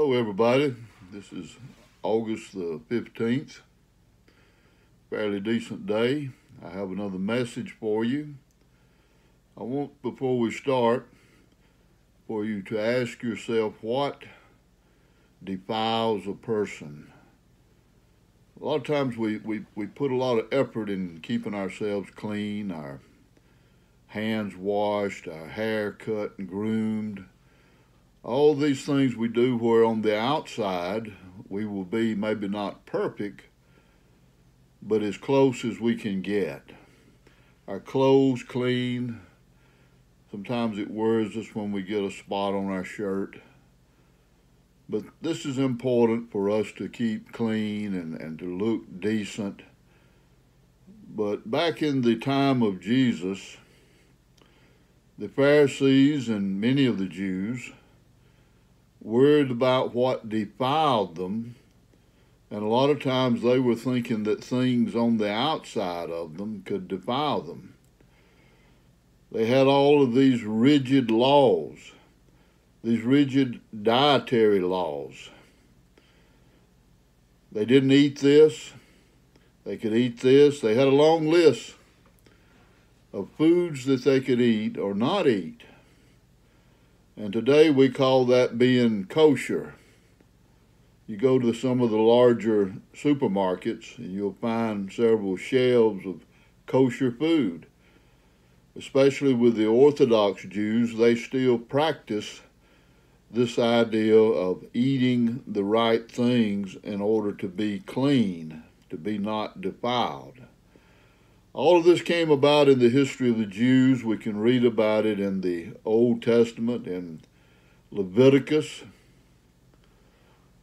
Hello, everybody. This is August the 15th. Fairly decent day. I have another message for you. I want, before we start, for you to ask yourself what defiles a person. A lot of times we, we, we put a lot of effort in keeping ourselves clean, our hands washed, our hair cut and groomed all these things we do where on the outside we will be maybe not perfect, but as close as we can get. Our clothes clean. Sometimes it worries us when we get a spot on our shirt. But this is important for us to keep clean and, and to look decent. But back in the time of Jesus, the Pharisees and many of the Jews worried about what defiled them. And a lot of times they were thinking that things on the outside of them could defile them. They had all of these rigid laws, these rigid dietary laws. They didn't eat this, they could eat this. They had a long list of foods that they could eat or not eat. And today we call that being kosher. You go to some of the larger supermarkets and you'll find several shelves of kosher food. Especially with the Orthodox Jews, they still practice this idea of eating the right things in order to be clean, to be not defiled. All of this came about in the history of the Jews. We can read about it in the Old Testament in Leviticus.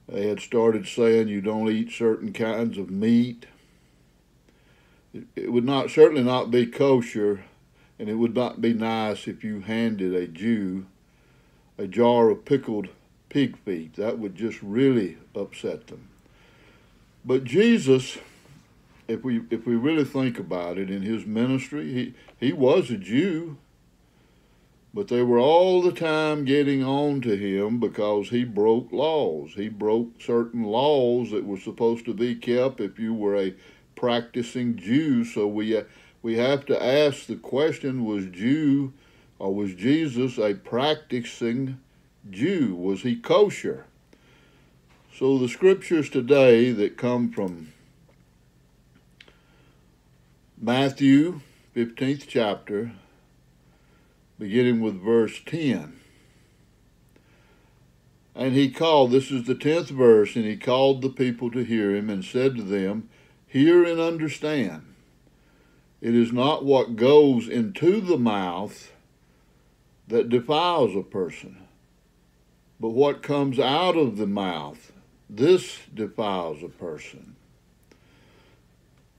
They had started saying you don't eat certain kinds of meat. It would not certainly not be kosher, and it would not be nice if you handed a Jew a jar of pickled pig feet. That would just really upset them. But Jesus if we if we really think about it, in his ministry, he he was a Jew, but they were all the time getting on to him because he broke laws. He broke certain laws that were supposed to be kept if you were a practicing Jew. So we uh, we have to ask the question: Was Jew or was Jesus a practicing Jew? Was he kosher? So the scriptures today that come from Matthew 15th chapter, beginning with verse 10. And he called, this is the 10th verse, and he called the people to hear him and said to them, Hear and understand. It is not what goes into the mouth that defiles a person, but what comes out of the mouth, this defiles a person.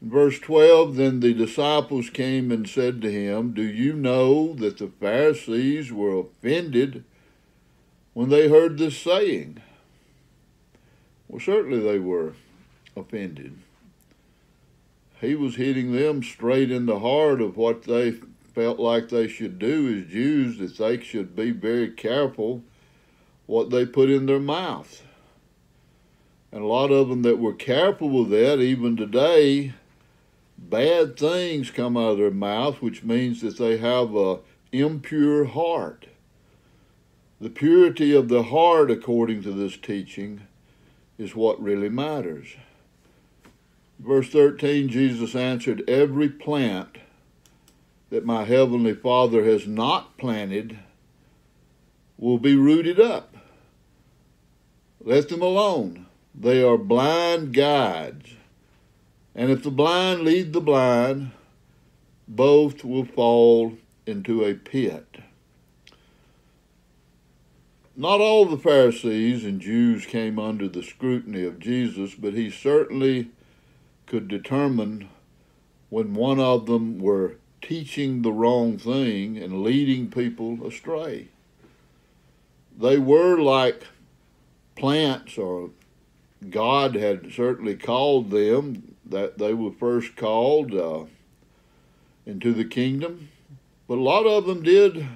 Verse 12 Then the disciples came and said to him, Do you know that the Pharisees were offended when they heard this saying? Well, certainly they were offended. He was hitting them straight in the heart of what they felt like they should do as Jews, that they should be very careful what they put in their mouth. And a lot of them that were careful with that, even today, bad things come out of their mouth, which means that they have a impure heart. The purity of the heart, according to this teaching, is what really matters. Verse 13, Jesus answered, Every plant that my heavenly Father has not planted will be rooted up. Let them alone. They are blind guides and if the blind lead the blind, both will fall into a pit. Not all the Pharisees and Jews came under the scrutiny of Jesus, but he certainly could determine when one of them were teaching the wrong thing and leading people astray. They were like plants, or God had certainly called them that they were first called uh, into the kingdom, but a lot of them did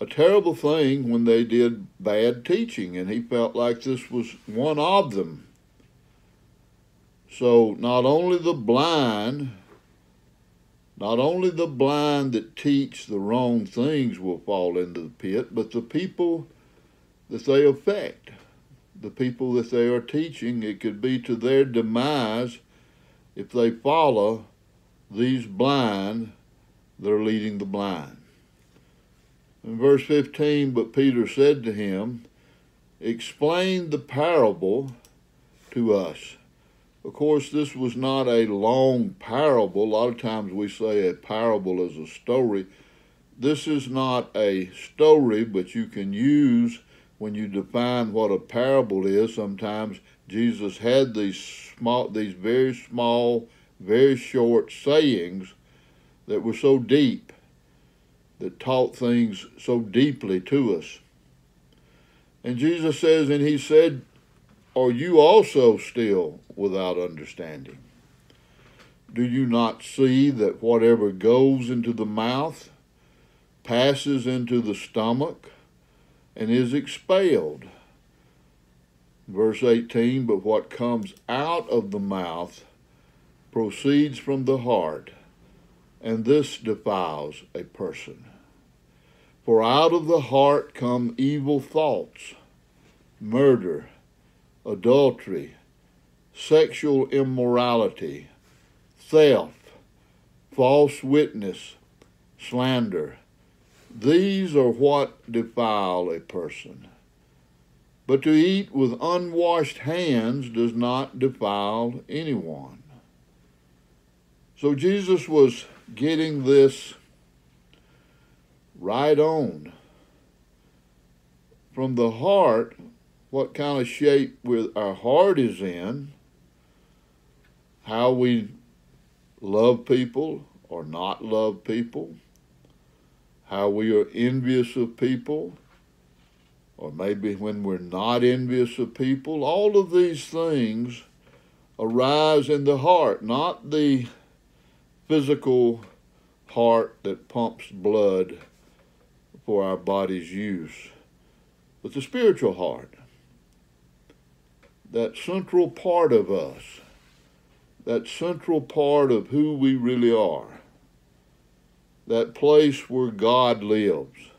a terrible thing when they did bad teaching, and he felt like this was one of them. So not only the blind, not only the blind that teach the wrong things will fall into the pit, but the people that they affect, the people that they are teaching, it could be to their demise if they follow these blind that are leading the blind. In verse 15, but Peter said to him, Explain the parable to us. Of course, this was not a long parable. A lot of times we say a parable is a story. This is not a story, but you can use when you define what a parable is. Sometimes Jesus had these small, these very small, very short sayings that were so deep that taught things so deeply to us. And Jesus says, and he said, Are you also still without understanding? Do you not see that whatever goes into the mouth passes into the stomach and is expelled? Verse 18, but what comes out of the mouth proceeds from the heart and this defiles a person. For out of the heart come evil thoughts, murder, adultery, sexual immorality, theft, false witness, slander. These are what defile a person. But to eat with unwashed hands does not defile anyone. So Jesus was getting this right on. From the heart, what kind of shape with our heart is in, how we love people or not love people, how we are envious of people, or maybe when we're not envious of people, all of these things arise in the heart, not the physical heart that pumps blood for our body's use, but the spiritual heart, that central part of us, that central part of who we really are, that place where God lives,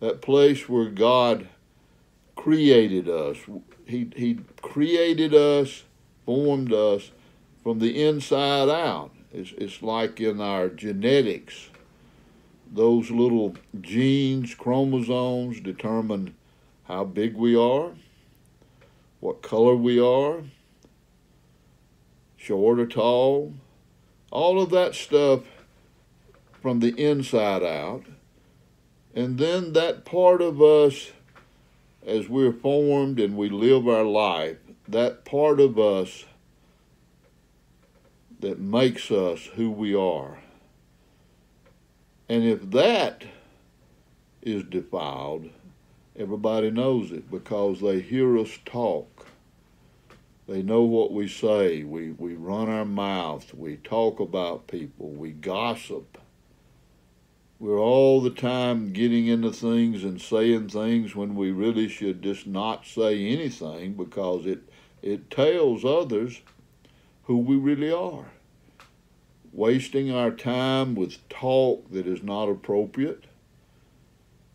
that place where God created us. He, he created us, formed us from the inside out. It's, it's like in our genetics, those little genes, chromosomes determine how big we are, what color we are, short or tall, all of that stuff from the inside out. And then that part of us, as we're formed and we live our life, that part of us that makes us who we are. And if that is defiled, everybody knows it because they hear us talk. They know what we say. We, we run our mouth. We talk about people. We gossip. We're all the time getting into things and saying things when we really should just not say anything because it, it tells others who we really are. Wasting our time with talk that is not appropriate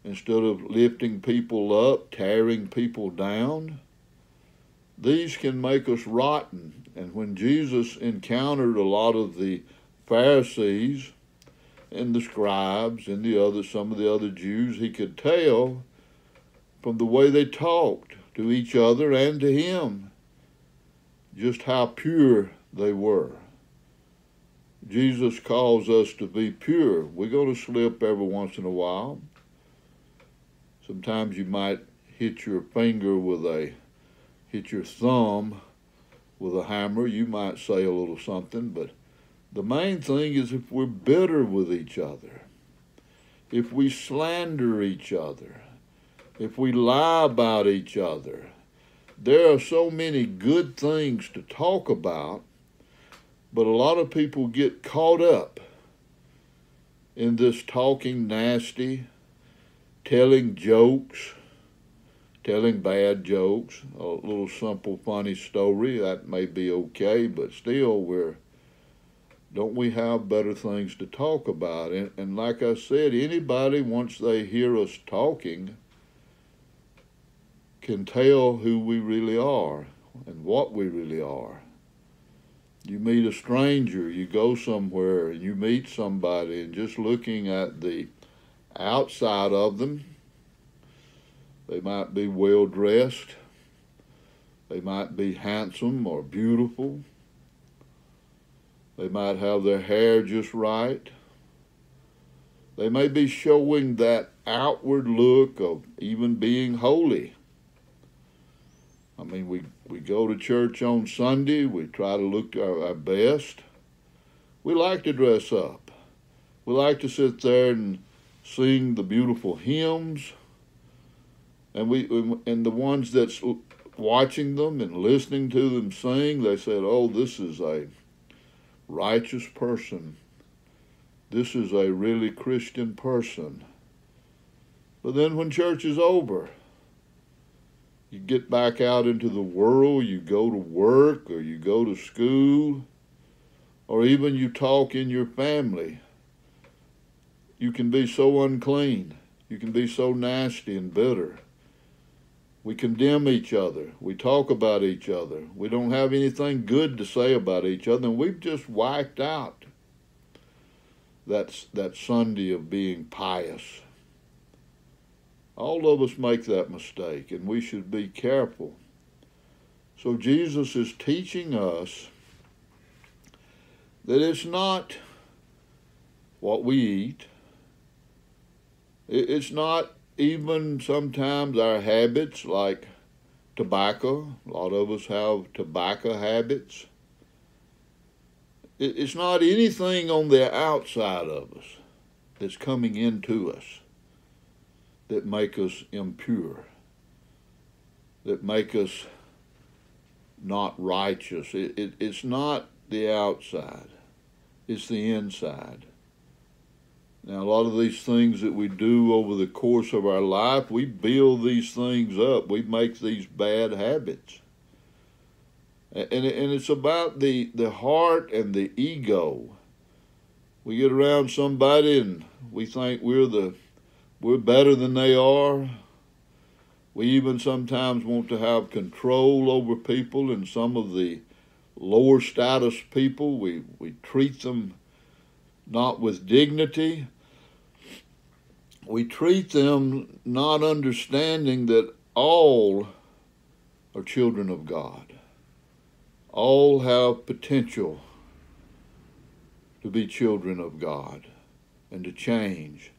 instead of lifting people up, tearing people down. These can make us rotten. And when Jesus encountered a lot of the Pharisees and the scribes and the other some of the other Jews, he could tell from the way they talked to each other and to him just how pure they were. Jesus calls us to be pure. We're going to slip every once in a while. Sometimes you might hit your finger with a, hit your thumb with a hammer. You might say a little something, but the main thing is if we're bitter with each other, if we slander each other, if we lie about each other, there are so many good things to talk about, but a lot of people get caught up in this talking nasty telling jokes, telling bad jokes, a little simple funny story, that may be okay, but still we're don't we have better things to talk about? And, and like I said, anybody, once they hear us talking, can tell who we really are and what we really are. You meet a stranger, you go somewhere, and you meet somebody, and just looking at the outside of them, they might be well dressed, they might be handsome or beautiful, they might have their hair just right. They may be showing that outward look of even being holy. I mean, we, we go to church on Sunday, we try to look our, our best. We like to dress up. We like to sit there and sing the beautiful hymns. And we and the ones that's watching them and listening to them sing, they said, "Oh, this is a righteous person. This is a really Christian person. But then when church is over, you get back out into the world, you go to work or you go to school, or even you talk in your family. You can be so unclean. You can be so nasty and bitter. We condemn each other. We talk about each other. We don't have anything good to say about each other, and we've just wiped out that, that Sunday of being pious. All of us make that mistake, and we should be careful. So Jesus is teaching us that it's not what we eat, it's not even sometimes our habits like tobacco, a lot of us have tobacco habits. It's not anything on the outside of us that's coming into us that make us impure, that make us not righteous. It, it, it's not the outside, it's the inside. Now, a lot of these things that we do over the course of our life, we build these things up. We make these bad habits. And, and it's about the, the heart and the ego. We get around somebody and we think we're the we're better than they are. We even sometimes want to have control over people and some of the lower status people. We, we treat them not with dignity. We treat them not understanding that all are children of God. All have potential to be children of God and to change.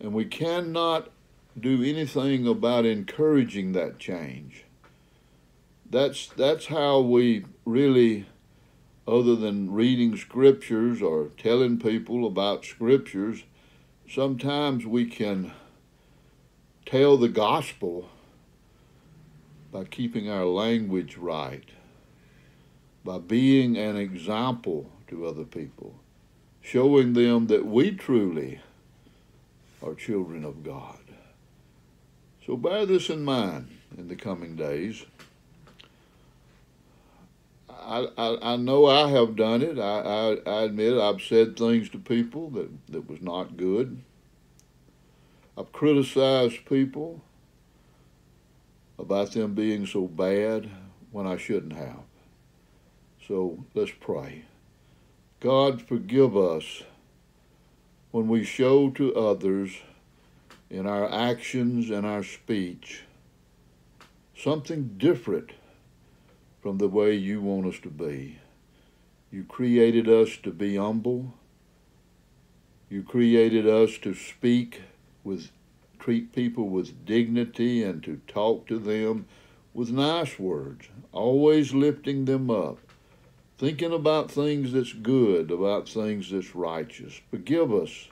And we cannot do anything about encouraging that change. That's, that's how we really other than reading scriptures or telling people about scriptures, sometimes we can tell the gospel by keeping our language right, by being an example to other people, showing them that we truly are children of God. So bear this in mind in the coming days. I, I, I know I have done it. I, I, I admit I've said things to people that, that was not good. I've criticized people about them being so bad when I shouldn't have. So let's pray. God, forgive us when we show to others in our actions and our speech something different from the way you want us to be. You created us to be humble. You created us to speak with, treat people with dignity and to talk to them with nice words, always lifting them up, thinking about things that's good, about things that's righteous. Forgive us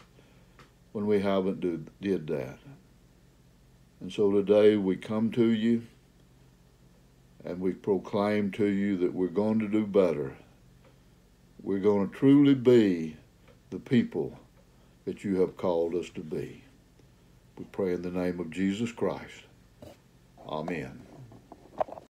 when we haven't do, did that. And so today we come to you and we proclaim to you that we're going to do better. We're going to truly be the people that you have called us to be. We pray in the name of Jesus Christ. Amen.